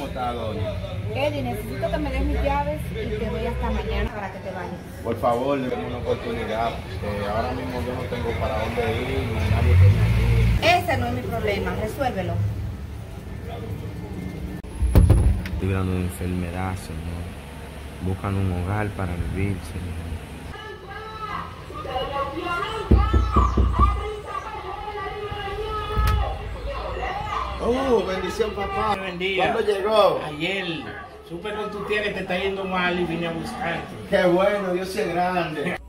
está, doña? Eddie, necesito que me des mis llaves y te doy hasta mañana para que te vayas. Por favor, déme una oportunidad. porque ahora mismo yo no tengo para dónde ir, ni nadie que me. Ese no es mi problema, resuélvelo. librando de enfermedad, Señor. Buscan un hogar para vivir, Señor. Oh, bendición, papá. ¿Cuándo llegó? Ayer. Supe que tú tienes, te está yendo mal y vine a buscarte. Qué bueno, Dios es grande.